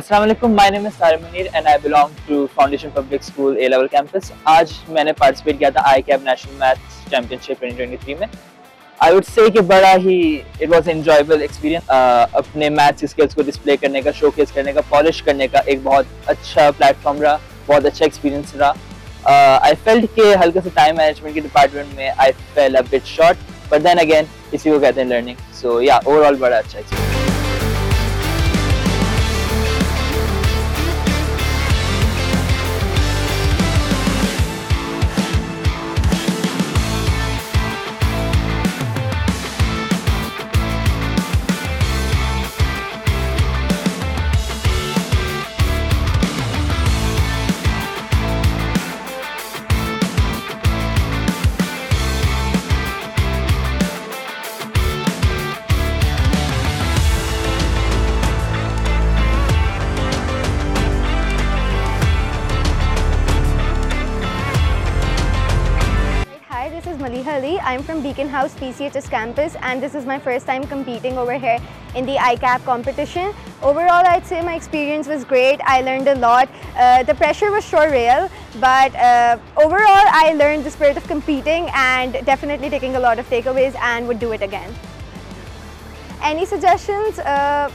अस्सलाम वालेकुम my name Sarim Munir and I belong to foundation public school A level campus आज मैंने participate किया था I cab national maths championship 2023 में। आई वुड से कि बड़ा ही इट वाज एंजॉयबल एक्सपीरियंस अपने मैथ्स स्किल्स को डिस्प्ले करने का शोकेस करने का पॉलिश करने का एक बहुत अच्छा प्लेटफॉर्म रहा, बहुत अच्छा एक्सपीरियंस रहा। आई फेल्ट के हल्के से टाइम मैनेजमेंट के डिपार्टमेंट में I fell a bit short but then again इसी को कहते हैं लर्निंग सो या ओवरऑल बड़ा अच्छा experience I'm from Beaconhouse PCHS campus and this is my first time competing over here in the ICAP competition. Overall, I'd say my experience was great. I learned a lot. Uh, the pressure was sure real, but uh, overall, I learned the spirit of competing and definitely taking a lot of takeaways and would do it again. Any suggestions? Uh,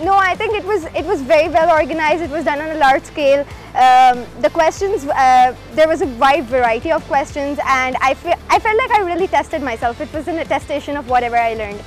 no, I think it was it was very well organized. It was done on a large scale. Um, the questions uh, there was a wide variety of questions, and I fe- I felt like I really tested myself. It was an attestation of whatever I learned.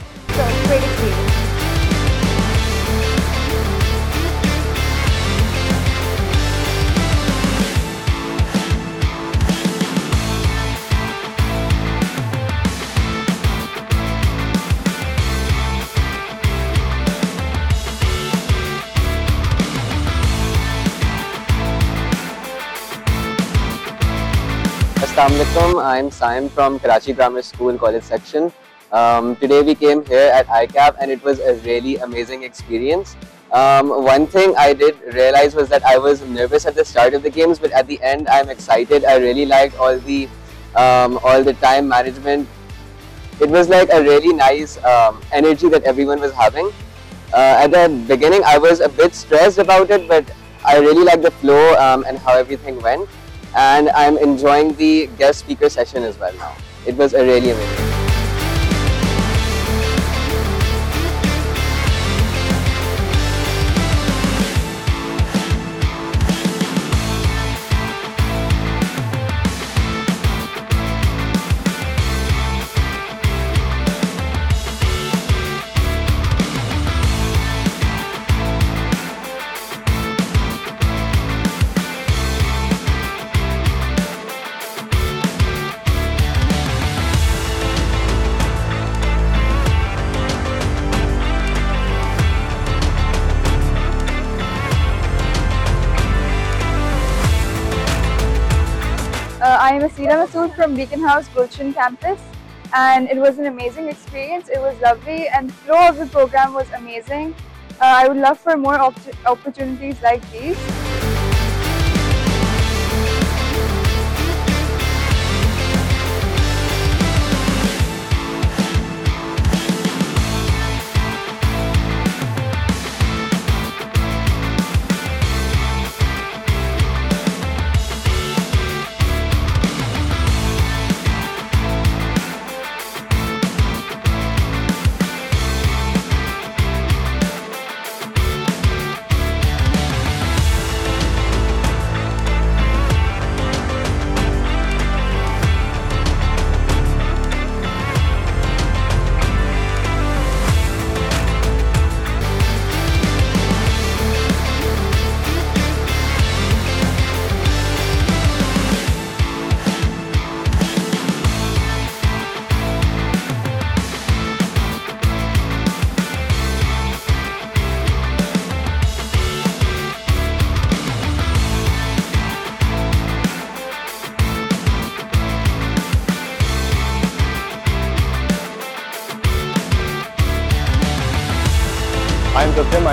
I'm Saim from Karachi Grammar School College Section. Um, today we came here at ICAP and it was a really amazing experience. Um, one thing I did realize was that I was nervous at the start of the games, but at the end I'm excited. I really liked all the um, all the time management. It was like a really nice um, energy that everyone was having. Uh, at the beginning, I was a bit stressed about it, but I really liked the flow um, and how everything went. And I'm enjoying the guest speaker session as well now. It was a really amazing. I am Asira Masood from Beaconhouse Gulshan campus and it was an amazing experience. It was lovely and the flow of the program was amazing. Uh, I would love for more opt- opportunities like these.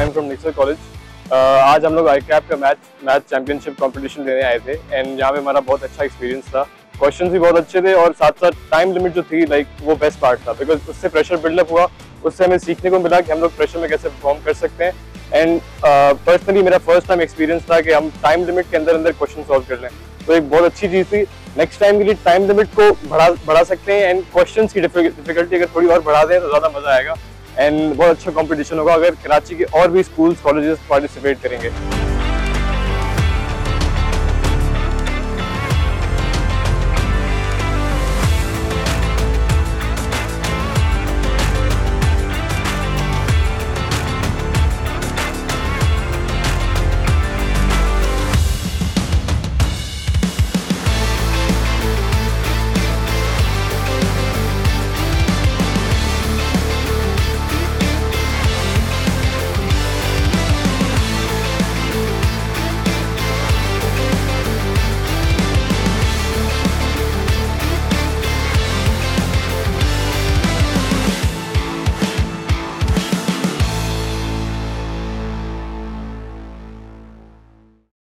I am from Nixor college आज हम लोग I cap का match match championship competition लेने आए थे। And यहाँ पे हमारा बहुत अच्छा एक्सपीरियंस था। क्वेश्चन भी बहुत अच्छे थे और साथ साथ टाइम लिमिट जो थी लाइक वो बेस्ट पार्ट था। बिकॉज़ उससे प्रेशर बिल्डअप हुआ। उससे हमें सीखने को मिला कि हम लोग प्रेशर में कैसे परफॉर्म कर सकते हैं। एंड पर्सनली uh, मेरा फ़र्स्ट टाइम एक्सपीरियंस था कि हम टाइम लिमिट के अंदर अंदर क्वेश्चन सॉल्व कर लें। तो एक बहुत अच्छी चीज़ थी। नेक्स्ट टाइम के लिए टाइम लिमिट को बढ़ा बढ़ा सकते हैं। एंड क्वेश्चन की डिफिकल्टी अगर थोड़ी और बढ़ा दें तो ज़्यादा मज़ा आएगा। एंड बहुत अच्छा कॉम्पिटिशन होगा अगर कराची के और भी स्कूल्स कॉलेजेस पार्टिसिपेट करेंगे।